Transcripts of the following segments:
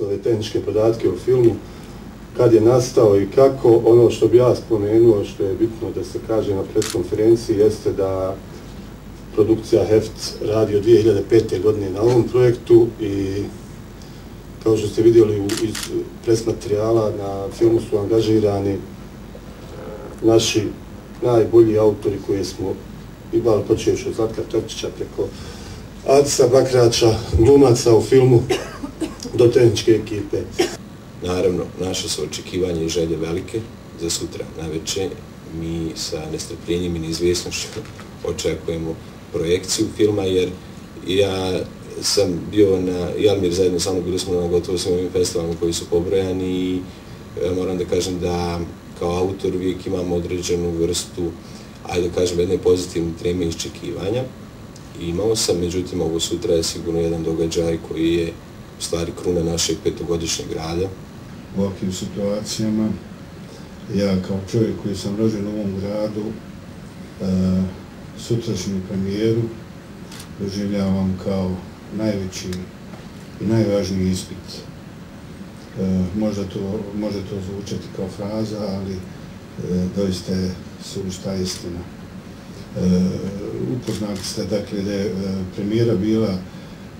ove tehničke podatke o filmu, kad je nastao i kako, ono što bi ja spomenuo, što je bitno da se kaže na preskonferenciji, jeste da produkcija Heft radi od 2005. godine na ovom projektu i kao što ste vidjeli iz presmaterijala na filmu su angažirani naši najbolji autori koje smo imali počeći od Zlatka Trčića preko Adisa Bakrača, glumaca u filmu do tehničke ekipe. Naravno, naše su očekivanje i želje velike za sutra na večer. Mi sa nestrpljenjem i neizvjesnošću očekujemo projekciju filma, jer ja sam bio na Jalmir zajedno sa mnom, bili smo na gotovo svim ovim festivalima koji su pobrojani i e, moram da kažem da kao autor uvijek imamo određenu vrstu, ajde da kažem, jedne pozitivne treme iščekivanja. I imao sam, međutim, ovo sutra je sigurno jedan događaj koji je u stvari kruna našeg petogodišnjeg rada. U ovakvim situacijama, ja kao čovjek koji sam rođen u ovom gradu, e, sutrašnju premijeru doživljavam kao najveći i najvažniji ispit. E, možda, to, može to zvučati kao fraza, ali e, doista je sušta istina. E, upoznali ste dakle da je e, premijera bila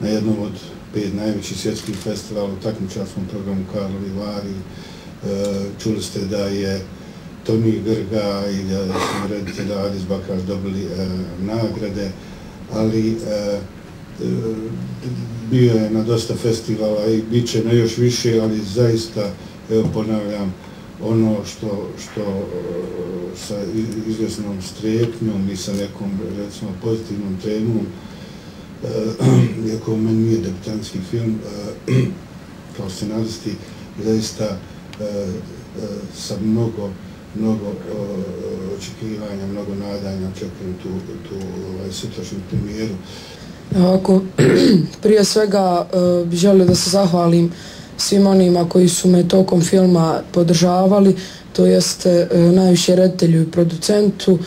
na jednom od pet najvećih svjetskih festivala u takmičarskom programu Karlovi Vari. E, čuli ste da je Toni Grga i da smo reditelj Adis Bakar dobili e, nagrade, ali e, bio je na dosta festivala i bit će na još više, ali zaista, evo ponavljam, ono što, što sa izvjesnom strepnjom i sa nekom, recimo, pozitivnom temom, Eh, iako meni nije debutanski film, eh, kao scenaristi, zaista eh, sa mnogo mnogo očekivanja, mnogo nadanja, očekujem tu, tu ovaj, sutrašnju premijeru. Ako, prije svega uh, bi želio da se zahvalim svim onima koji su me tokom filma podržavali, to jest uh, najviše reditelju i producentu,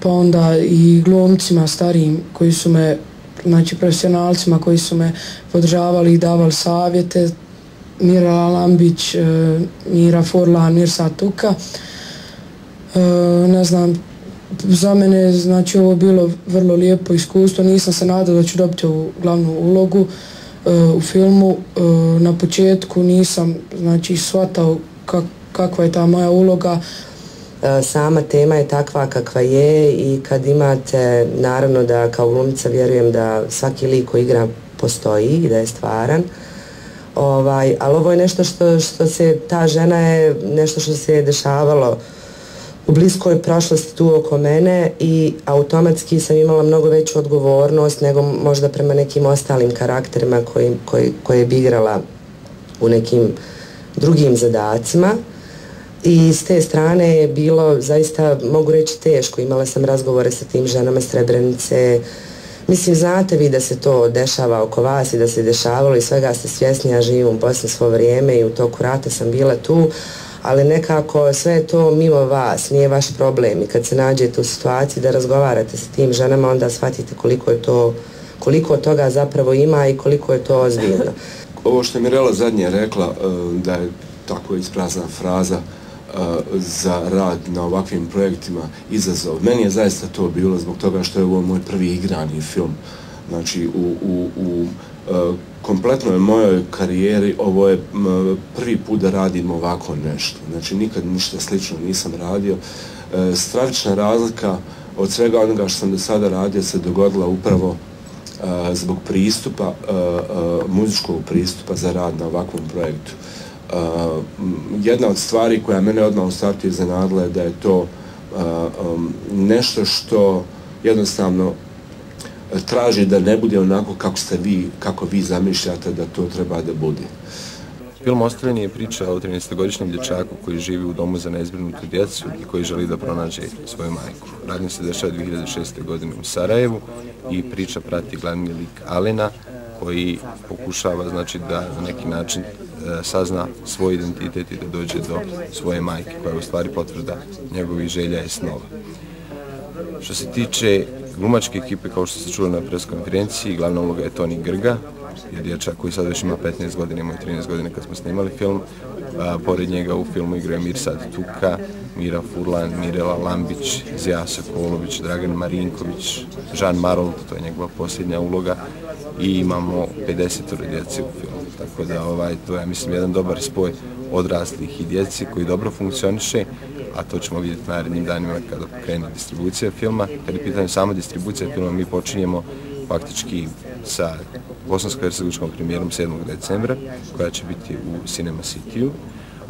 pa onda i glumcima starijim koji su me, znači profesionalcima koji su me podržavali i davali savjete, Mira Lambić, e, Mira Forlan, Mirsa Tuka. E, ne znam, za mene znači ovo bilo vrlo lijepo iskustvo, nisam se nadao da ću dobiti ovu glavnu ulogu e, u filmu. E, na početku nisam znači shvatao kak, kakva je ta moja uloga. E, sama tema je takva kakva je i kad imate, naravno da kao glumica vjerujem da svaki lik koji igra postoji i da je stvaran, ovaj, ali ovo je nešto što, što se, ta žena je nešto što se je dešavalo u bliskoj prošlosti tu oko mene i automatski sam imala mnogo veću odgovornost nego možda prema nekim ostalim karakterima koji, koji, koje bi igrala u nekim drugim zadacima. I s te strane je bilo zaista, mogu reći, teško. Imala sam razgovore sa tim ženama Srebrenice. Mislim, znate vi da se to dešava oko vas i da se dešavalo i svega ste svjesni, ja živim u Bosni svo vrijeme i u toku rata sam bila tu ali nekako sve je to mimo vas, nije vaš problem i kad se nađete u situaciji da razgovarate sa tim ženama, onda shvatite koliko je to, koliko toga zapravo ima i koliko je to ozbiljno. Ovo što je Mirela zadnje rekla, eh, da je tako isprazna fraza za rad na ovakvim projektima izazov. Meni je zaista to bilo zbog toga što je ovo moj prvi igrani film. Znači, u, u, u kompletnoj kompletno mojoj karijeri, ovo je prvi put da radim ovako nešto. Znači, nikad ništa slično nisam radio. E, stravična razlika od svega onoga što sam do sada radio se dogodila upravo zbog pristupa, muzičkog pristupa za rad na ovakvom projektu. Eh, jedna od stvari koja mene odmah u startu iznenadila je da je to eh, nešto što jednostavno eh, traži da ne bude onako kako ste vi, kako vi zamišljate da to treba da bude. Film Ostavljeni je priča o 13-godišnjem dječaku koji živi u domu za neizbrinutu djecu i koji želi da pronađe svoju majku. Radnje se dešava 2006. godine u Sarajevu i priča prati glavni lik Alena koji pokušava znači da na neki način E, sazna svoj identitet i da dođe do svoje majke koja je u stvari potvrda njegovih želja i snova. Što se tiče glumačke ekipe, kao što ste čuli na preskonferenciji, glavna uloga je Toni Grga, je dječak koji sad već ima 15 godina, imao 13 godina kad smo snimali film. A, pored njega u filmu igraju Mirsad Tuka, Mira Furlan, Mirela Lambić, Zija Sokolović, Dragan Marinković, Žan Marold, to je njegova posljednja uloga i imamo 50 djece u filmu. Tako da ovaj, to je, mislim, jedan dobar spoj odraslih i djeci koji dobro funkcioniše, a to ćemo vidjeti narednim danima kada krene distribucija filma. Kad je pitanje samo distribucija filma, mi počinjemo faktički sa bosansko-hercegovičkom premijerom 7. decembra, koja će biti u Cinema City-u,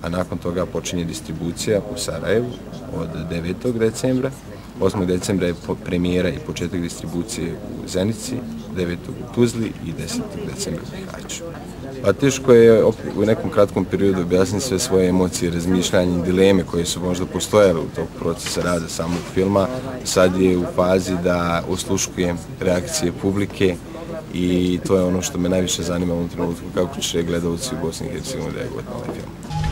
a nakon toga počinje distribucija u Sarajevu od 9. decembra. 8. decembra je premijera i početak distribucije u Zenici, 9. u Tuzli i 10. decembra u Bihaću. Pa teško je u nekom kratkom periodu objasniti sve svoje emocije, razmišljanje i dileme koje su možda postojale u tog procesa rada samog filma. Sad je u fazi da osluškujem reakcije publike i to je ono što me najviše zanima u trenutku kako će gledalci u Bosni i Hercegovini reagovati na ovaj film.